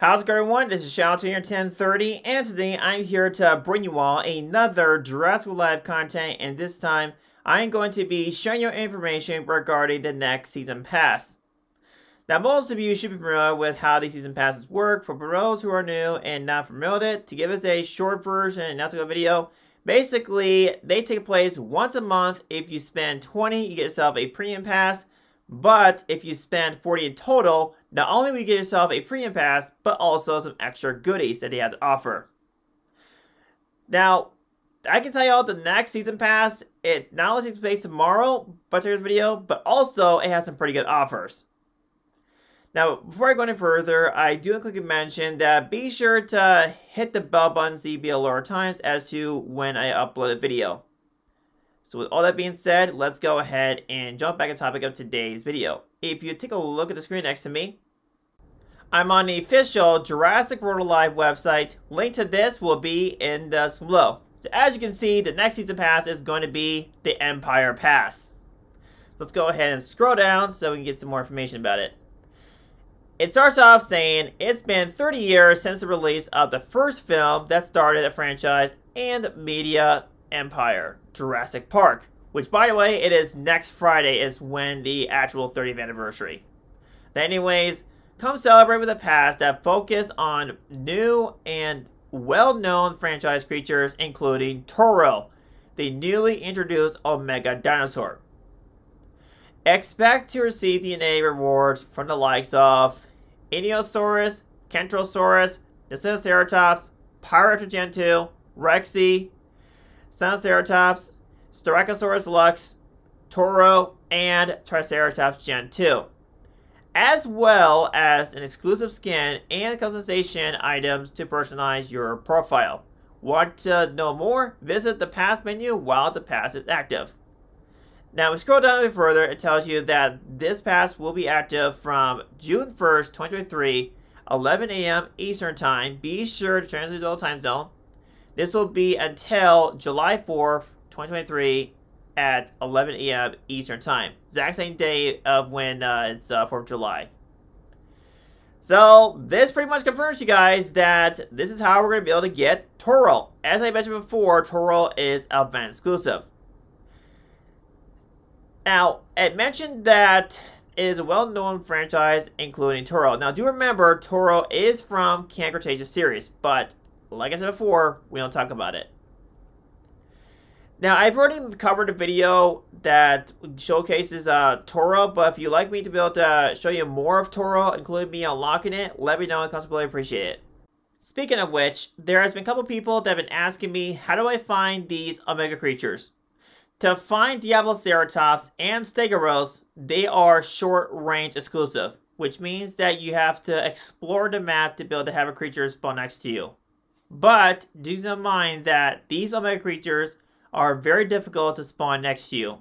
How's it going everyone? This is Shadow here 1030 and today I'm here to bring you all another Jurassic Live content and this time I'm going to be sharing you information regarding the next season pass. Now most of you should be familiar with how these season passes work. For those who are new and not familiar with it, to give us a short version not to go video, basically they take place once a month. If you spend 20 you get yourself a premium pass, but if you spend 40 in total, not only will you get yourself a premium pass, but also some extra goodies that they have to offer. Now, I can tell you all the next season pass, it not only takes place tomorrow, but today's video, but also it has some pretty good offers. Now, before I go any further, I do want to mention that be sure to hit the bell button so you be alert times as to when I upload a video. So with all that being said, let's go ahead and jump back to topic of today's video. If you take a look at the screen next to me, I'm on the official Jurassic World Alive website. Link to this will be in the below. So as you can see, the next season pass is going to be the Empire Pass. So let's go ahead and scroll down so we can get some more information about it. It starts off saying, it's been 30 years since the release of the first film that started a franchise and media empire, Jurassic Park. Which, by the way, it is next Friday is when the actual 30th anniversary. anyways, come celebrate with a past that focus on new and well-known franchise creatures, including Toro, the newly introduced Omega dinosaur. Expect to receive DNA rewards from the likes of Inosaurus, Kentrosaurus, Gen 2, Rexy, Sinoceratops, Styracosaurus lux, Toro, and Triceratops Gen 2. As well as an exclusive skin and customization items to personalize your profile. Want to know more? Visit the pass menu while the pass is active. Now, we scroll down a bit further, it tells you that this pass will be active from June 1st, 2023, 11 a.m. Eastern Time. Be sure to translate to the time zone. This will be until July 4th, 2023 at 11 a.m. Eastern Time. Exact same day of when uh, it's uh, 4th of July. So, this pretty much confirms you guys that this is how we're going to be able to get Toro. As I mentioned before, Toro is event exclusive. Now, it mentioned that it is a well-known franchise, including Toro. Now, do remember, Toro is from Camp Cretaceous series, but like I said before, we don't talk about it. Now, I've already covered a video that showcases uh, Toro, but if you'd like me to be able to show you more of Toro, including me unlocking it, let me know in comments below. I appreciate it. Speaking of which, there has been a couple people that have been asking me, how do I find these Omega creatures? To find Diabloceratops and Stegosaurus, they are short-range exclusive, which means that you have to explore the map to be able to have a creature spawn next to you. But do keep in mind that these Omega creatures are very difficult to spawn next to you.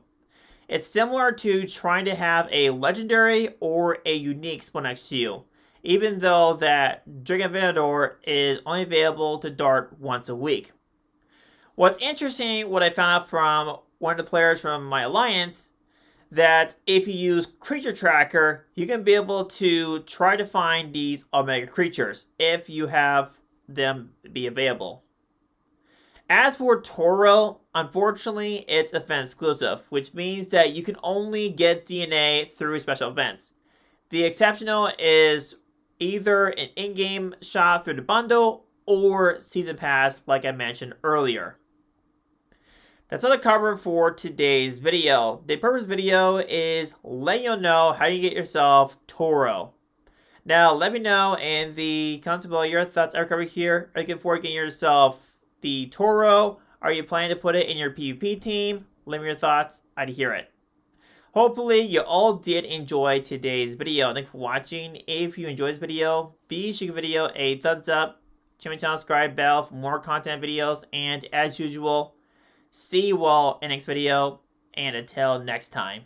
It's similar to trying to have a legendary or a unique spawn next to you, even though that Dragon Venator is only available to dart once a week. What's interesting, what I found out from one of the players from my alliance, that if you use Creature Tracker, you can be able to try to find these Omega creatures if you have them be available. As for Toro, unfortunately, it's event exclusive, which means that you can only get DNA through special events. The exceptional is either an in-game shop through the bundle or season pass like I mentioned earlier. That's all the cover for today's video. The purpose video is letting you know how you get yourself Toro. Now, let me know in the comments below your thoughts are covered here. Are you looking forward to getting yourself the Toro? Are you planning to put it in your PvP team? Let me your thoughts. I'd hear it. Hopefully, you all did enjoy today's video. Thanks for watching. If you enjoyed this video, be sure to give the video a thumbs up. Check my channel, subscribe, bell for more content videos. And as usual, see you all in the next video. And until next time.